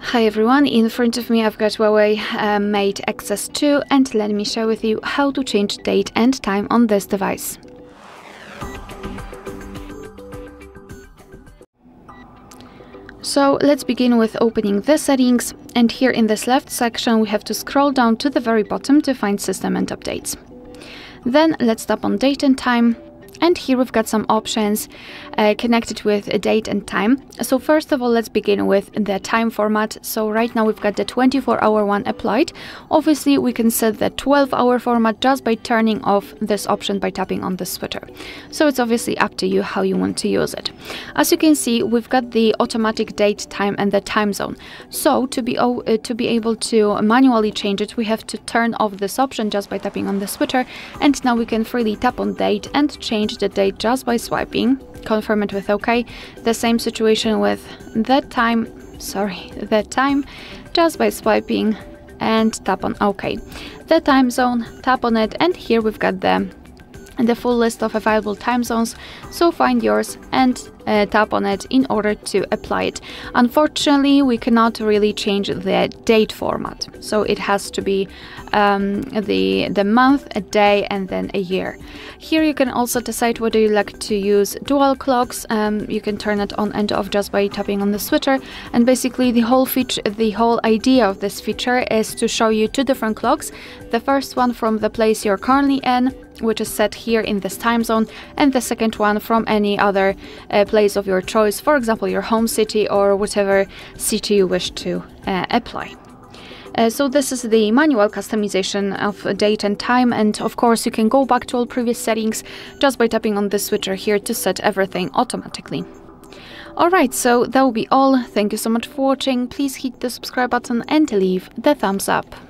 Hi everyone, in front of me I've got Huawei uh, Mate Xs2 and let me share with you how to change date and time on this device. So let's begin with opening the settings and here in this left section we have to scroll down to the very bottom to find system and updates. Then let's tap on date and time and here we've got some options uh, connected with a date and time. So first of all, let's begin with the time format. So right now we've got the 24 hour one applied. Obviously we can set the 12 hour format just by turning off this option by tapping on the switcher. So it's obviously up to you how you want to use it. As you can see, we've got the automatic date, time and the time zone. So to be, uh, to be able to manually change it, we have to turn off this option just by tapping on the switcher. And now we can freely tap on date and change change the date just by swiping, confirm it with OK. The same situation with that time, sorry, that time, just by swiping and tap on OK. The time zone, tap on it, and here we've got the the full list of available time zones, so find yours and uh, tap on it in order to apply it. Unfortunately, we cannot really change the date format, so it has to be um, the, the month, a day, and then a year. Here you can also decide whether you like to use dual clocks. Um, you can turn it on and off just by tapping on the switcher. And basically, the whole feature, the whole idea of this feature is to show you two different clocks. The first one from the place you're currently in, which is set here in this time zone, and the second one from any other uh, place of your choice, for example, your home city or whatever city you wish to uh, apply. Uh, so this is the manual customization of date and time and of course you can go back to all previous settings just by tapping on the switcher here to set everything automatically. Alright, so that will be all. Thank you so much for watching. Please hit the subscribe button and leave the thumbs up.